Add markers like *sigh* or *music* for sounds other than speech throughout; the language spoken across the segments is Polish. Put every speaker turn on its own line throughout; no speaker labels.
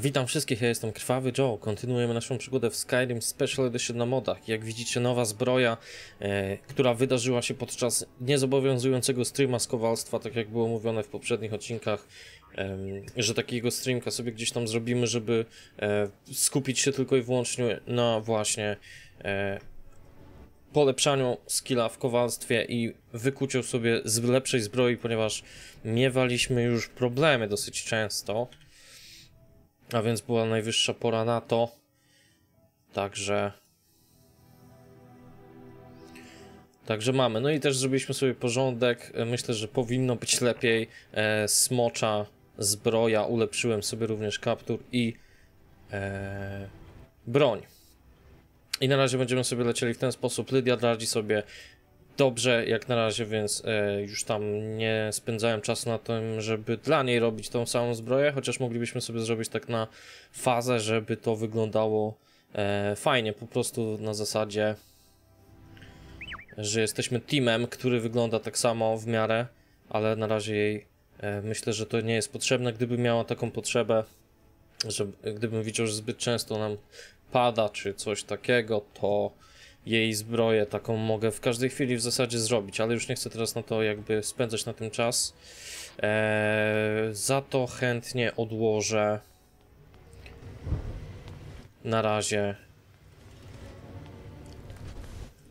Witam wszystkich, ja jestem Krwawy Joe. Kontynuujemy naszą przygodę w Skyrim Special Edition na modach. Jak widzicie, nowa zbroja, e, która wydarzyła się podczas niezobowiązującego streama z Kowalstwa, tak jak było mówione w poprzednich odcinkach, e, że takiego streamka sobie gdzieś tam zrobimy, żeby e, skupić się tylko i wyłącznie na właśnie e, polepszaniu skilla w kowalstwie i wykuciu sobie z lepszej zbroi, ponieważ miewaliśmy już problemy dosyć często. A więc była najwyższa pora na to. Także. Także mamy. No i też zrobiliśmy sobie porządek. Myślę, że powinno być lepiej. E, smocza, zbroja. Ulepszyłem sobie również kaptur i e, broń. I na razie będziemy sobie lecieli w ten sposób. Lydia radzi sobie dobrze jak na razie, więc e, już tam nie spędzałem czasu na tym, żeby dla niej robić tą samą zbroję, chociaż moglibyśmy sobie zrobić tak na fazę, żeby to wyglądało e, fajnie, po prostu na zasadzie, że jesteśmy teamem, który wygląda tak samo w miarę, ale na razie jej e, myślę, że to nie jest potrzebne. Gdyby miała taką potrzebę, że gdybym widział, że zbyt często nam pada czy coś takiego, to jej zbroję taką mogę w każdej chwili w zasadzie zrobić, ale już nie chcę teraz na to jakby spędzać na tym czas. Eee, za to chętnie odłożę na razie.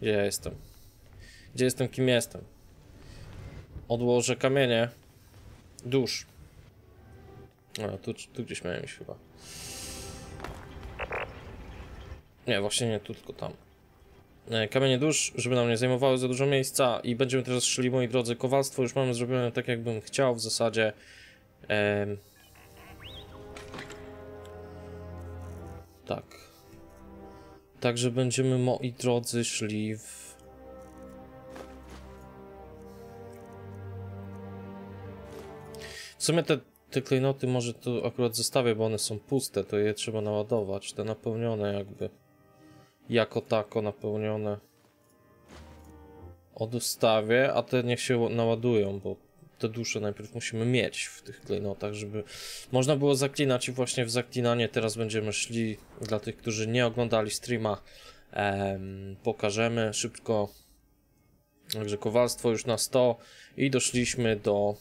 Gdzie ja jestem? Gdzie jestem, kim jestem? Odłożę kamienie. Dusz. A, tu, tu gdzieś miałem iść chyba. Nie, właśnie nie tu, tylko tam. E, kamienie dusz, żeby nam nie zajmowały za dużo miejsca i będziemy teraz szli, moi drodzy, kowalstwo już mamy zrobione tak, jakbym chciał w zasadzie. Ehm... Tak. Także będziemy, moi drodzy, szli w... W sumie te, te klejnoty może tu akurat zostawię, bo one są puste, to je trzeba naładować, te napełnione jakby jako tako napełnione. Odstawię, a te niech się naładują, bo te dusze najpierw musimy mieć w tych klejnotach, żeby można było zaklinać i właśnie w zaklinanie teraz będziemy szli. Dla tych, którzy nie oglądali streama em, pokażemy szybko. Także kowalstwo już na 100 i doszliśmy do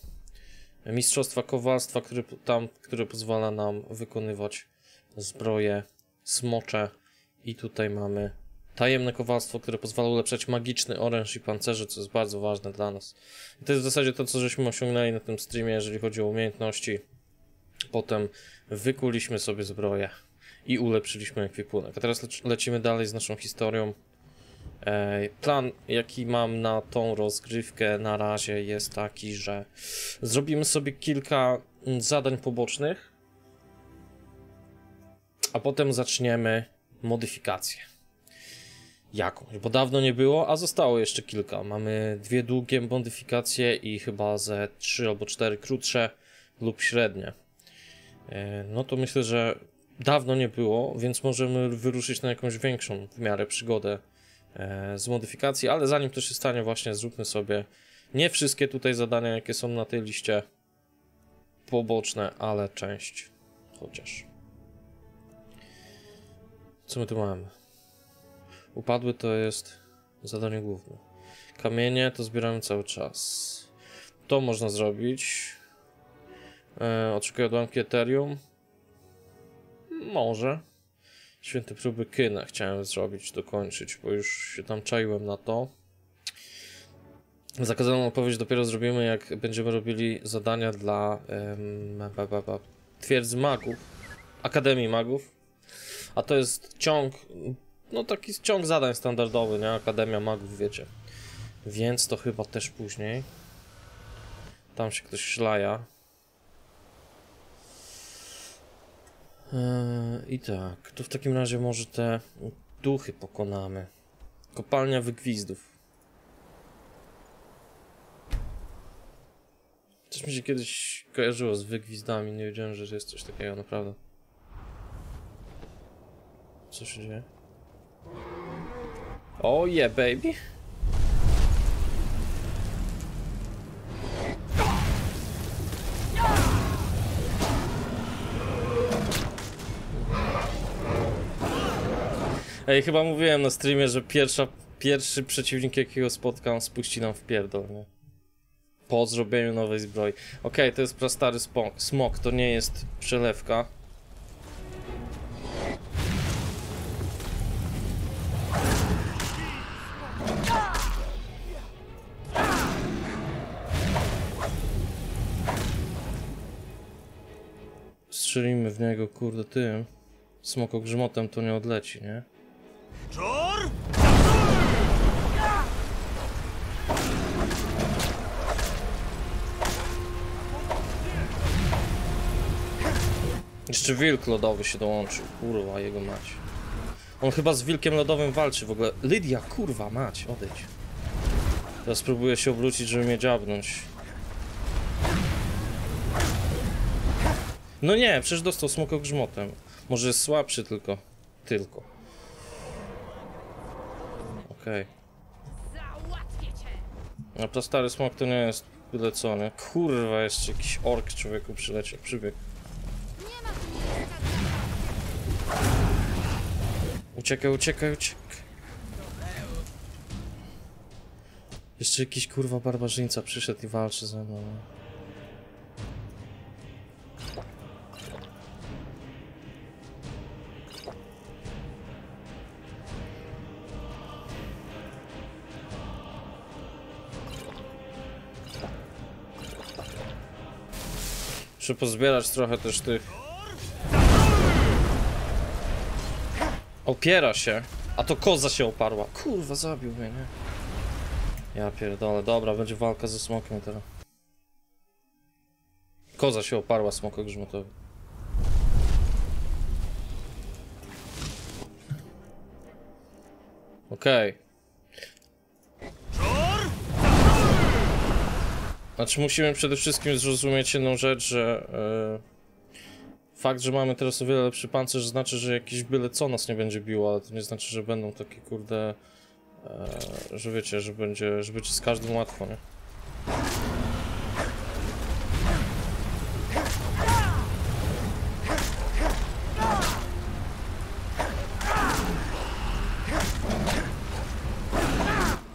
mistrzostwa kowalstwa, który, tam, które pozwala nam wykonywać zbroje smocze i tutaj mamy tajemne kowalstwo, które pozwala ulepszać magiczny oręż i pancerze, co jest bardzo ważne dla nas. I to jest w zasadzie to, co żeśmy osiągnęli na tym streamie, jeżeli chodzi o umiejętności. Potem wykuliśmy sobie zbroję i ulepszyliśmy ekwipunek. A teraz lec lecimy dalej z naszą historią. Plan, jaki mam na tą rozgrywkę na razie jest taki, że zrobimy sobie kilka zadań pobocznych, a potem zaczniemy modyfikację. Jakąś, bo dawno nie było, a zostało jeszcze kilka. Mamy dwie długie modyfikacje i chyba ze trzy albo cztery krótsze lub średnie. E, no to myślę, że dawno nie było, więc możemy wyruszyć na jakąś większą w miarę przygodę e, z modyfikacji, ale zanim to się stanie, właśnie zróbmy sobie nie wszystkie tutaj zadania, jakie są na tej liście poboczne, ale część chociaż. Co my tu mamy? Upadły to jest zadanie główne. Kamienie to zbieramy cały czas. To można zrobić. E, oczekuję odłamki Ethereum. Może. Święte próby Kyna chciałem zrobić, dokończyć, bo już się tam czaiłem na to. Zakazaną odpowiedź dopiero zrobimy, jak będziemy robili zadania dla um, twierdzy magów, Akademii Magów. A to jest ciąg, no taki ciąg zadań standardowy, nie? Akademia Magów, wiecie. Więc to chyba też później. Tam się ktoś szlaja. Eee, I tak, to w takim razie może te duchy pokonamy. Kopalnia wygwizdów. Coś mi się kiedyś kojarzyło z wygwizdami, nie wiedziałem, że jest coś takiego, naprawdę co się dzieje? Oh yeah, baby. Ej, chyba mówiłem na streamie, że pierwsza, pierwszy przeciwnik, jakiego spotkam, spuści nam w pierdol, nie? Po zrobieniu nowej zbroi. Okej, okay, to jest prastary smok, smok, to nie jest przelewka. Strzelimy w niego, kurde, tym. Smokogrzmotem to nie odleci, nie? Jeszcze wilk lodowy się dołączył. Kurwa, jego mać. On chyba z wilkiem lodowym walczy w ogóle. Lydia, kurwa, mać, odejdź. Teraz próbuję się obrócić, żeby mnie dziabnąć. No nie, przecież dostał smokogrzmotem. Może jest słabszy tylko. Tylko. Okej. No to stary smok to nie jest byle co, nie? Kurwa, jeszcze jakiś ork człowieku przyleciał, przybiegł. Uciekaj, uciekaj, uciekaj. Jeszcze jakiś kurwa barbarzyńca przyszedł i walczy ze mną. Muszę pozbierać trochę też tych Opiera się. A to koza się oparła. Kurwa, zabił mnie, nie? Ja pierdolę. Dobra, będzie walka ze smokiem teraz. Koza się oparła smoka grzmotowi. Okej.
Czor!
Znaczy musimy przede wszystkim zrozumieć jedną rzecz, że e, fakt, że mamy teraz o wiele lepszy pancerz znaczy, że jakieś byle co nas nie będzie biło, ale to nie znaczy, że będą takie kurde, e, że wiecie, że będzie, że będzie z każdym łatwo, nie?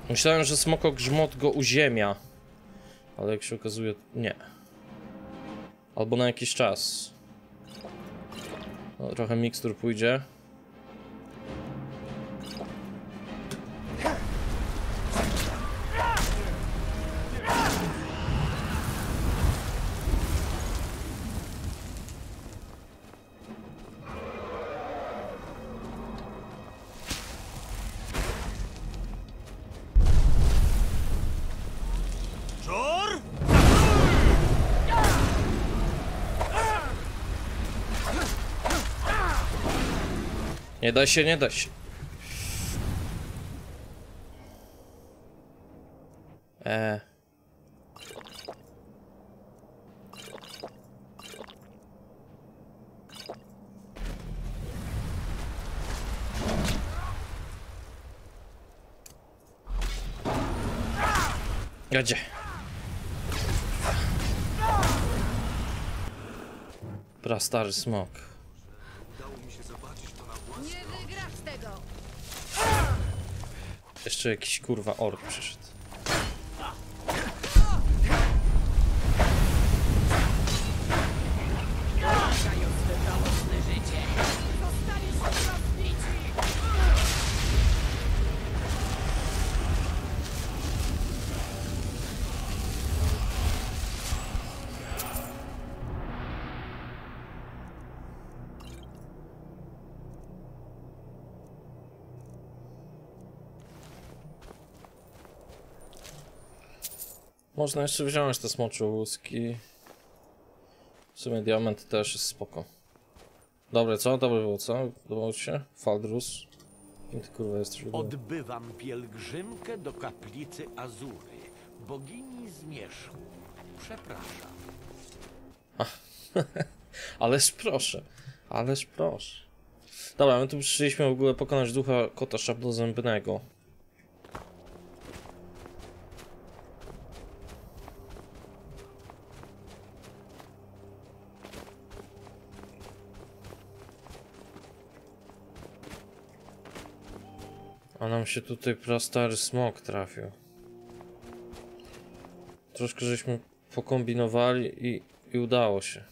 Myślałem, że smoko grzmot go uziemia. Ale jak się okazuje, nie. Albo na jakiś czas. No, trochę mikstur pójdzie. Nie da się, nie da się. Eee. Gdzie? Bra, stary smok. Jeszcze jakiś kurwa ork przyszedł. Można jeszcze wziąć te smocze łuski. W sumie diament też jest spoko. Dobre, co? Dobre było, co? Podobało ci się? Faldrus? Kim ty kurwa jesteś?
Odbywam pielgrzymkę do kaplicy Azury, bogini zmierzchu. Przepraszam. *laughs*
Ależ proszę, ależ proszę. Dobra, my tu przyszliśmy w ogóle pokonać ducha kota szablozębnego. A nam się tutaj prastary smok trafił. Troszkę żeśmy pokombinowali i, i udało się.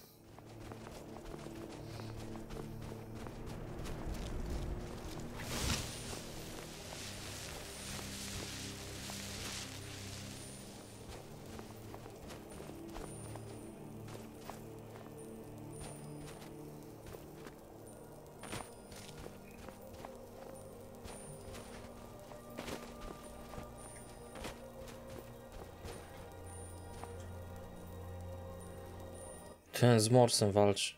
Z morsem walczy.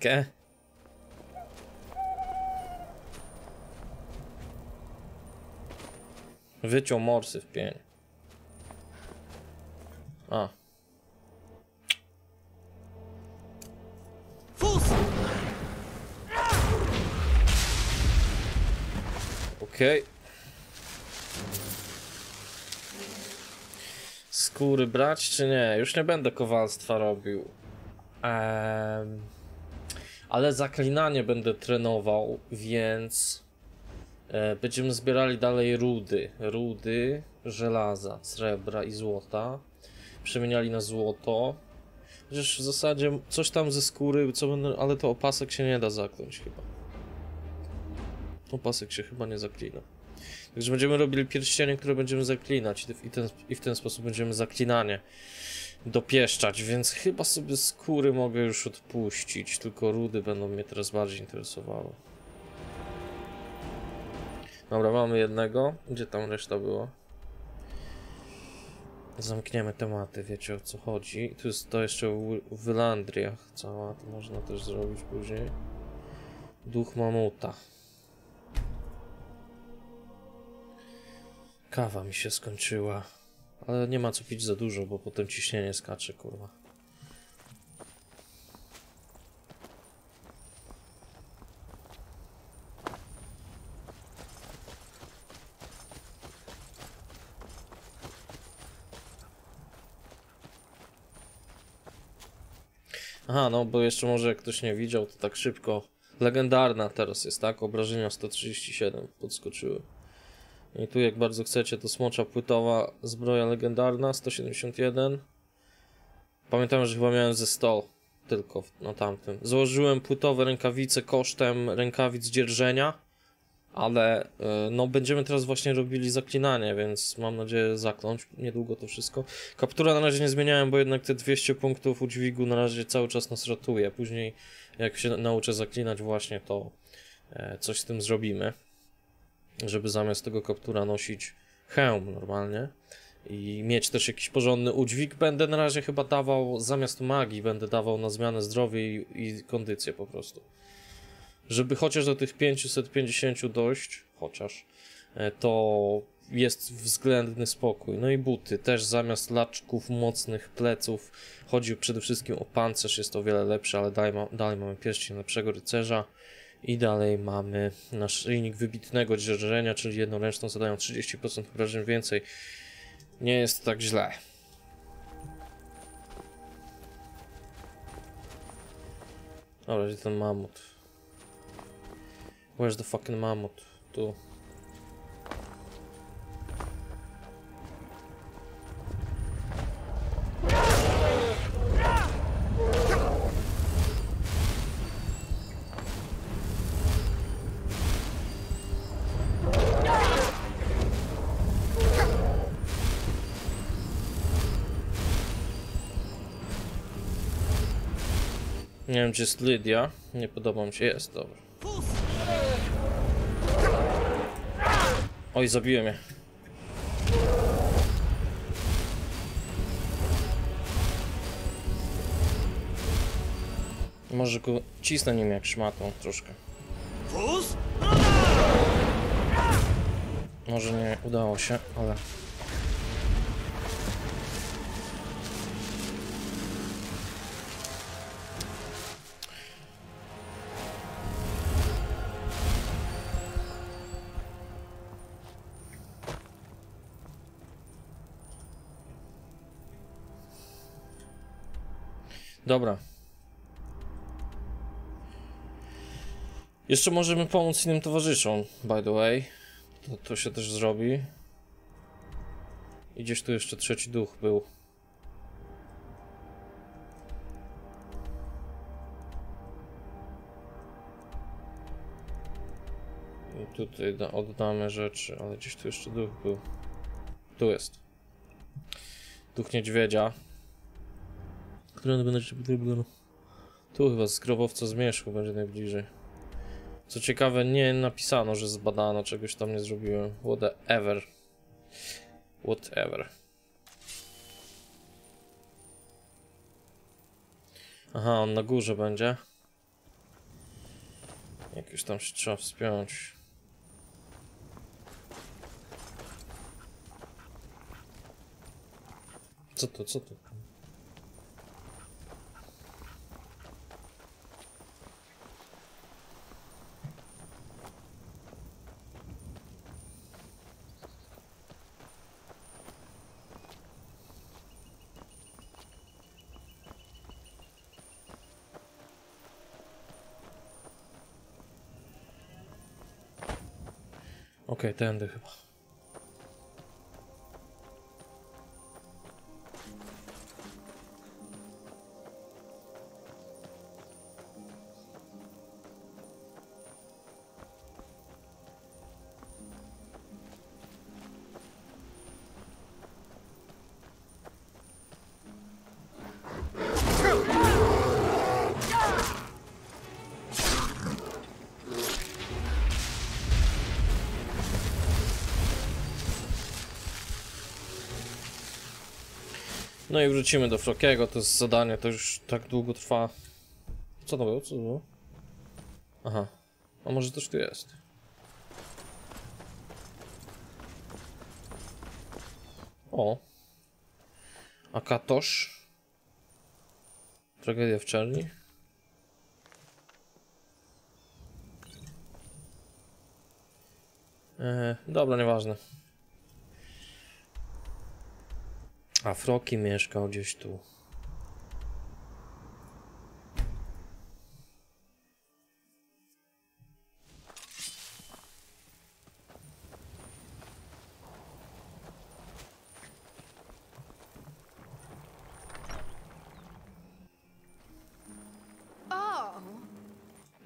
Ke? Wyciął morsy w pień. A, Okej. Skóry brać czy nie? Już nie będę kowalstwa robił. Ale zaklinanie będę trenował, więc e, będziemy zbierali dalej rudy. Rudy, żelaza, srebra i złota. Przemieniali na złoto. Chociaż w zasadzie coś tam ze skóry, co będę, ale to opasek się nie da zakląć chyba. Opasek się chyba nie zaklina. Także będziemy robili pierścienie, które będziemy zaklinać i, ten, i w ten sposób będziemy zaklinanie dopieszczać, więc chyba sobie skóry mogę już odpuścić, tylko rudy będą mnie teraz bardziej interesowały. Dobra, mamy jednego. Gdzie tam reszta była? Zamkniemy tematy, wiecie o co chodzi. Tu jest to jeszcze w Wylandriach cała, to można też zrobić później. Duch mamuta. Kawa mi się skończyła. Ale nie ma co pić za dużo, bo potem ciśnienie skacze, kurwa. Aha, no bo jeszcze może jak ktoś nie widział, to tak szybko. Legendarna teraz jest, tak? Obrażenia 137 podskoczyły. I tu jak bardzo chcecie, to smocza płytowa zbroja legendarna 171. Pamiętam, że chyba miałem ze 100 tylko na tamtym. Założyłem płytowe rękawice kosztem rękawic dzierżenia, ale y, no będziemy teraz właśnie robili zaklinanie, więc mam nadzieję zakląć niedługo to wszystko. Kaptura na razie nie zmieniałem, bo jednak te 200 punktów udźwigu na razie cały czas nas ratuje. Później jak się nauczę zaklinać właśnie, to e, coś z tym zrobimy żeby zamiast tego kaptura nosić hełm normalnie i mieć też jakiś porządny udźwig, będę na razie chyba dawał, zamiast magii, będę dawał na zmianę zdrowie i, i kondycję po prostu. Żeby chociaż do tych 550 dojść, chociaż, e, to jest względny spokój. No i buty, też zamiast laczków, mocnych pleców, chodzi przede wszystkim o pancerz, jest to o wiele lepsze, ale dalej, ma, dalej mamy pierścień lepszego rycerza. I dalej mamy naszyjnik wybitnego dzierżenia, czyli jednoręczną zadają 30% obrażeń więcej. Nie jest tak źle. Dobra, gdzie ten mamut? Where's the fucking mamut? Tu. Wiem, czy jest Lydia. Nie podoba mi się. Jest, dobra. Oj, zabiłem je. Może go cisnę nim jak szmatą troszkę. Może nie udało się, ale... Dobra. Jeszcze możemy pomóc innym towarzyszom, by the way. To, to się też zrobi. I gdzieś tu jeszcze trzeci duch był. I tutaj da, oddamy rzeczy, ale gdzieś tu jeszcze duch był. Tu jest. Duch niedźwiedzia. Który będzie Tu chyba z grobowca zmierzchu będzie najbliżej. Co ciekawe, nie napisano, że zbadano, czegoś tam nie zrobiłem. Whatever. Whatever. Aha, on na górze będzie. Jakoś tam się trzeba wspiąć. Co to, co to? Okej, tędy chyba. No i wrócimy do Frokiego, to jest zadanie, to już tak długo trwa. Co to było? Co to było? Aha. A może też tu jest? O. Akatosz. Tragedia w czerni. Eee, dobra, nieważne. A Froki mieszkał gdzieś tu.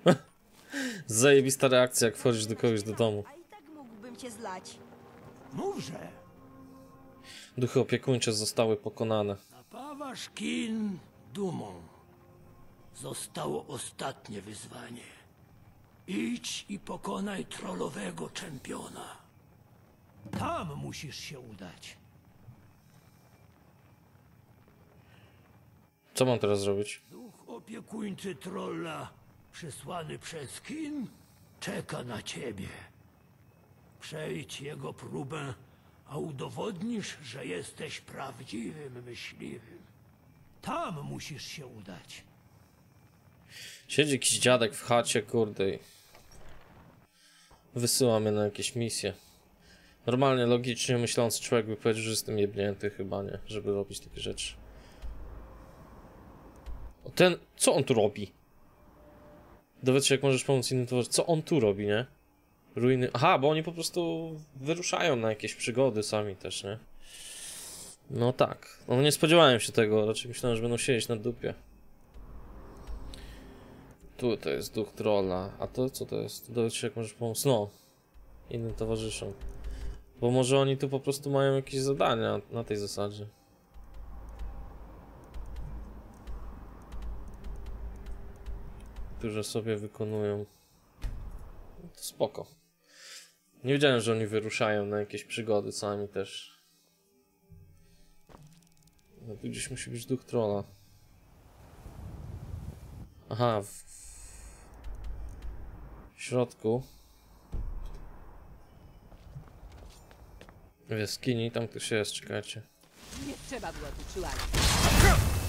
*laughs* Zajebista reakcja, jak wchodzisz do kogoś do domu.
A i tak mógłbym cię zlać.
Mówże,
Duchy opiekuńcze zostały pokonane.
napawasz kin dumą. Zostało ostatnie wyzwanie. Idź i pokonaj trollowego czempiona. Tam musisz się udać.
Co mam teraz zrobić?
Duch opiekuńczy trolla, przysłany przez kin, czeka na ciebie. Przejdź jego próbę, a udowodnisz, że jesteś prawdziwym myśliwym. Tam musisz się udać.
Siedzi jakiś dziadek w chacie, kurde i... Wysyła mnie na jakieś misje. Normalnie, logicznie myślący człowiek by powiedział, że jestem jebnięty chyba, nie? Żeby robić takie rzeczy. O, ten... Co on tu robi? Dowiedz się, jak możesz pomóc innym towarzyszom. Co on tu robi, nie? Ruiny... Aha, bo oni po prostu wyruszają na jakieś przygody sami też, nie? No tak. No nie spodziewałem się tego, raczej myślałem, że będą siedzieć na dupie. Tu to jest duch trolla. A to co to jest? Dowiedz się jak możesz pomóc. No. Innym towarzyszom. Bo może oni tu po prostu mają jakieś zadania na tej zasadzie. Które sobie wykonują. To spoko. Nie wiedziałem, że oni wyruszają na jakieś przygody sami też. No tu gdzieś musi być duch trolla. Aha, w, w środku. W jaskini, tam ktoś jest, czekajcie.
Nie trzeba było tu przyłazić.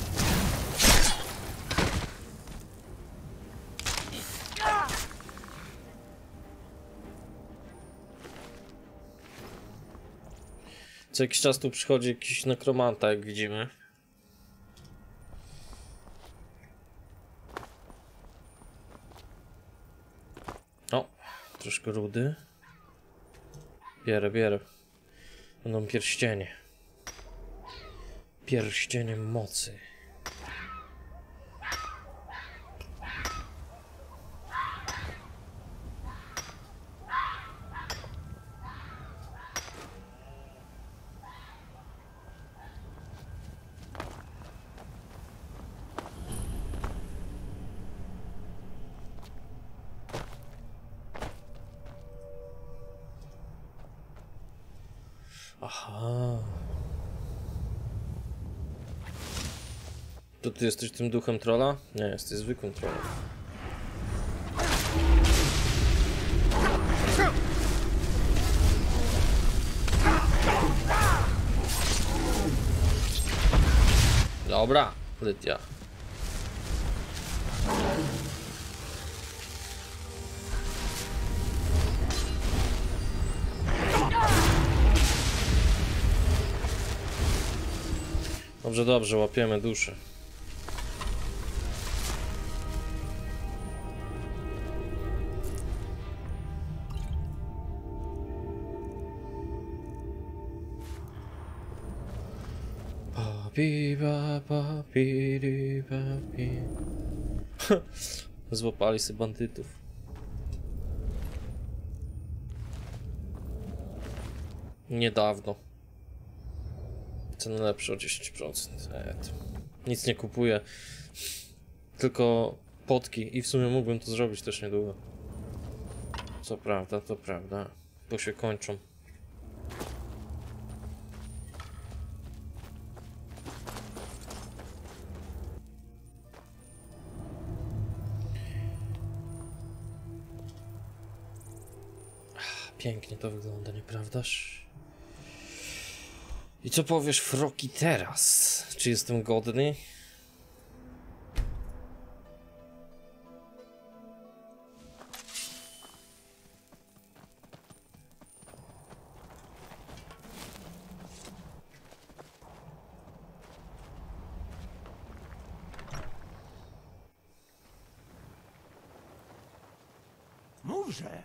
Co jakiś czas tu przychodzi jakiś nekromanta, jak widzimy. O, troszkę rudy. Bierę, bierę. Będą pierścienie. Pierścienie mocy. Aha. To ty jesteś tym duchem trolla? Nie, jesteś zwykłym trollem. Dobra, Lydia. Dobrze, dobrze, łapiemy duszę. *laughs* Złapali sobie bandytów. Niedawno. Ceny lepsze o 10%. E, to nic nie kupuję. Tylko potki i w sumie mógłbym to zrobić też niedługo. Co prawda, to prawda. Bo się kończą. Pięknie to wygląda, nieprawdaż? I co powiesz, Froki, teraz? Czy jestem godny?
Mówże,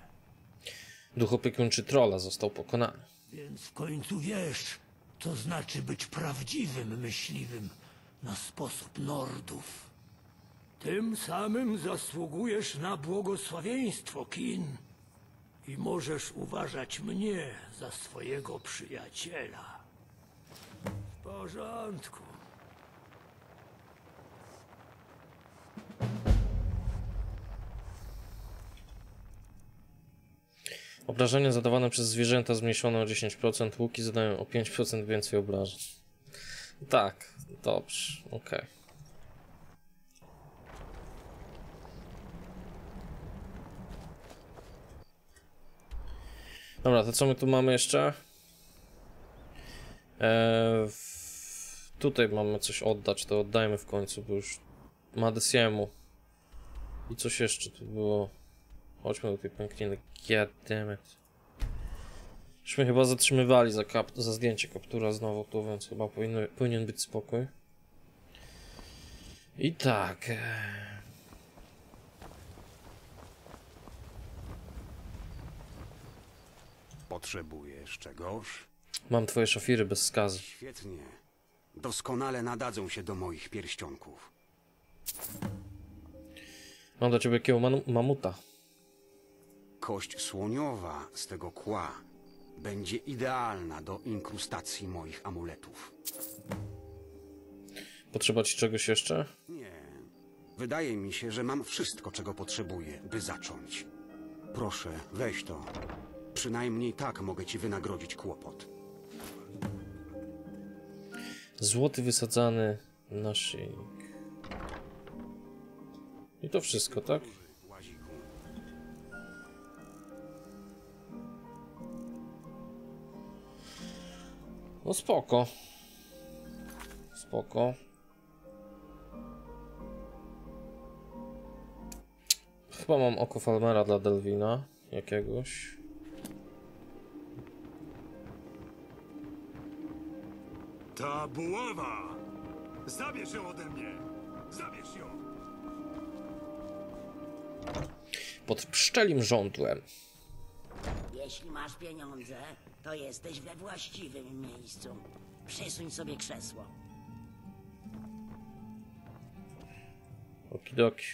Duch opiekuńczy trolla został pokonany.
więc w końcu wiesz, co znaczy być prawdziwym myśliwym na sposób Nordów. Tym samym zasługujesz na błogosławieństwo, Kin. I możesz uważać mnie za swojego przyjaciela. W porządku.
Obrażenia zadawane przez zwierzęta zmniejszone o 10%, łuki zadają o 5% więcej obrażeń. Tak, dobrze, okej. Dobra, to co my tu mamy jeszcze? Eee, w... Tutaj mamy coś oddać, to oddajmy w końcu, bo już Madesiemu. I coś jeszcze tu było. Chodźmy do tej pękniny. God damn it. Myśmy chyba zatrzymywali za, kap za zdjęcie kaptura znowu tu, więc chyba powinno, powinien być spokój. I tak. e,
Potrzebujesz czegoś?
Mam twoje szafiry bez skazy.
Świetnie. Doskonale nadadzą się do moich pierścionków.
Mam do ciebie kieł manu- mamuta.
Kość słoniowa z tego kła będzie idealna do inkrustacji moich amuletów.
Potrzeba ci czegoś jeszcze?
Nie. Wydaje mi się, że mam wszystko, czego potrzebuję, by zacząć. Proszę, weź to. Przynajmniej tak mogę ci wynagrodzić kłopot.
Złoty wysadzany naszyjnik. I to wszystko, tak? No spoko. Spoko. Chyba mam oko Falmera dla Delwina jakiegoś.
Ta buława! Zabierz ją ode mnie! Zabierz ją!
pod pszczelim żądłem.
Jeśli masz pieniądze, to jesteś we właściwym miejscu. Przysuń sobie krzesło.
Okidoki.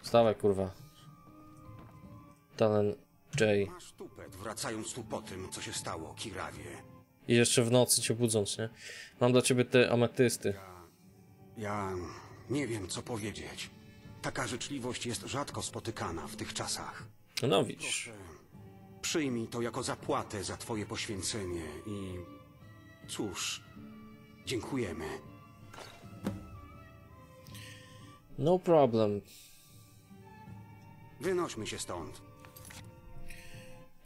Wstawaj, kurwa. Talen J.
Masz tupet, wracając tu po tym, co się stało, Kirawie.
I jeszcze w nocy cię budząc, nie? Mam dla ciebie te ametysty.
Ja nie wiem, co powiedzieć. Taka życzliwość jest rzadko spotykana w tych czasach.
No widzisz.
Przyjmij to jako zapłatę za twoje poświęcenie i... Cóż, dziękujemy.
No problem.
Wynośmy się stąd.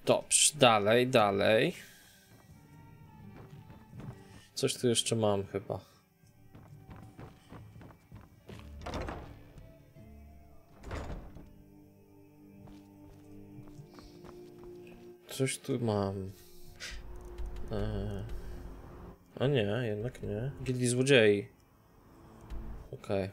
Dobrze, dalej, dalej. Coś tu jeszcze mam chyba. Coś tu mam. Eee. A nie, jednak nie. Gildii złodziei. Okej.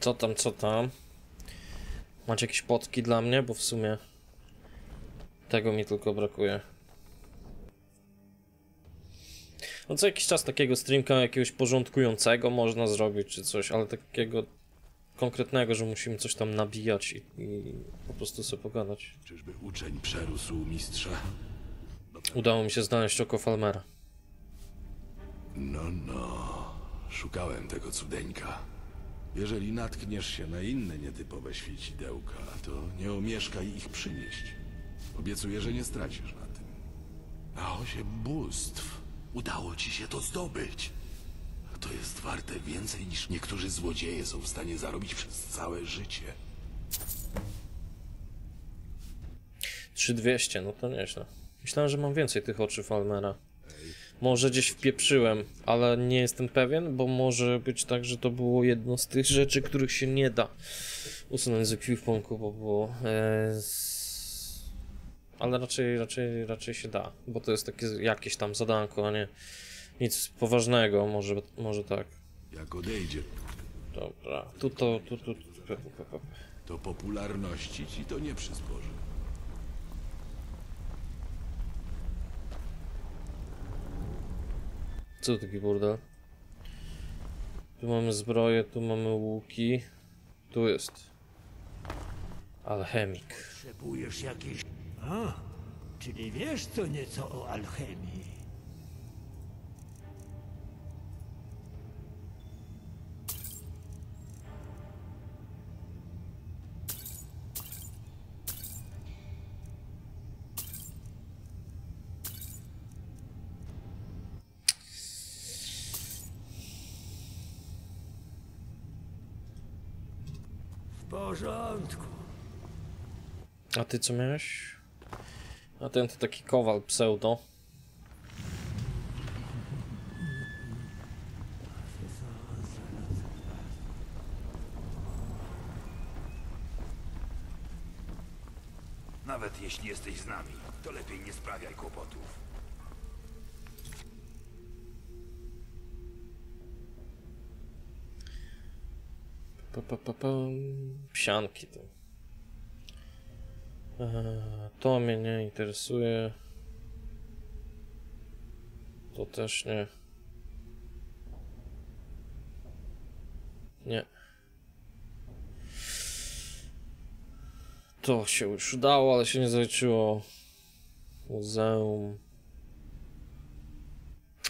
Co tam, co tam? Macie jakieś potki dla mnie? Bo w sumie tego mi tylko brakuje. No co jakiś czas takiego streamka jakiegoś porządkującego można zrobić czy coś, ale takiego konkretnego, że musimy coś tam nabijać i, i po prostu sobie pogadać.
Czyżby uczeń przerósł mistrza?
Udało mi się znaleźć oko Falmera.
No, no. Szukałem tego cudeńka. Jeżeli natkniesz się na inne nietypowe świecidełka, to nie omieszkaj ich przynieść. Obiecuję, że nie stracisz na tym. Na osiem bóstw udało ci się to zdobyć. To jest warte więcej niż niektórzy złodzieje są w stanie zarobić przez całe życie.
3200, no to nieźle. Myślałem, że mam więcej tych oczy Falmera. Może gdzieś wpieprzyłem, ale nie jestem pewien, bo może być tak, że to było jedno z tych rzeczy, których się nie da usunąć z ekwipunku, bo było... E, z... Ale raczej, raczej, raczej się da, bo to jest takie jakieś tam zadanko, a nie nic poważnego, może, może tak.
Jak odejdzie,
Dobra, tu to, tu, tu,
to popularności ci to nie przysporzy.
Co taki burdel? Tu mamy zbroję, tu mamy łuki. Tu jest. Alchemik.
Potrzebujesz jakiejś... A, czyli wiesz co nieco o alchemii. Porządku.
A ty co miałeś? A ten to taki kowal pseudo.
Nawet jeśli jesteś z nami, to lepiej nie sprawiaj kłopotów.
Pa, pa, pa, pa. Psianki to. Eee, to mnie nie interesuje. To też nie. Nie. To się już udało, ale się nie zaliczyło. Muzeum.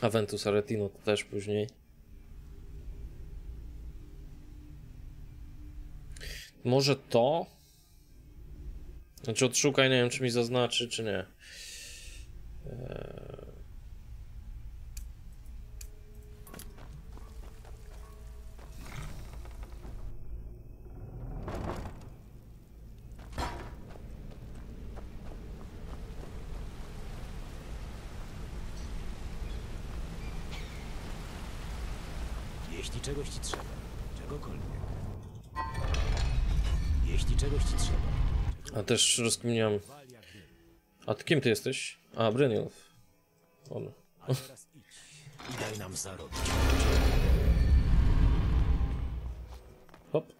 Aventus Aretino to też później. Może to? Znaczy odszukaj, nie wiem czy mi zaznaczy, czy nie. Eee... też rozkminiam... A ty kim ty jesteś? A, Brynjolf. On.
a teraz idź i daj nam zarobić.
Hop.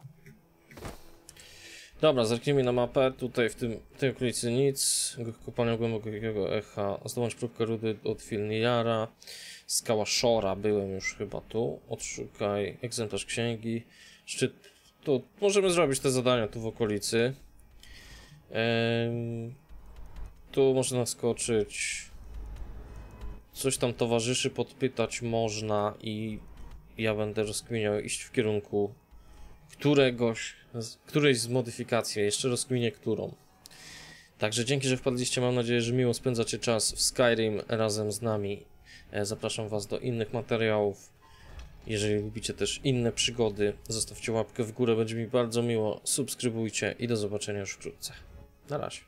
Dobra, zerknijmy na mapę. Tutaj w tym, tej okolicy nic. Kopalnia głębokiego echa. Zdobądź próbkę rudy od Filniara. Skała Shora. Byłem już chyba tu. Odszukaj egzemplarz księgi. Szczyt. Tu możemy zrobić te zadania tu w okolicy. Em, tu można skoczyć. Coś tam towarzyszy podpytać można i ja będę rozkminiał iść w kierunku któregoś, którejś z modyfikacji, jeszcze rozkminię którą. Także dzięki, że wpadliście, mam nadzieję, że miło spędzacie czas w Skyrim razem z nami. E, Zapraszam Was do innych materiałów. Jeżeli lubicie też inne przygody, zostawcie łapkę w górę, będzie mi bardzo miło. Subskrybujcie i do zobaczenia już wkrótce. Na.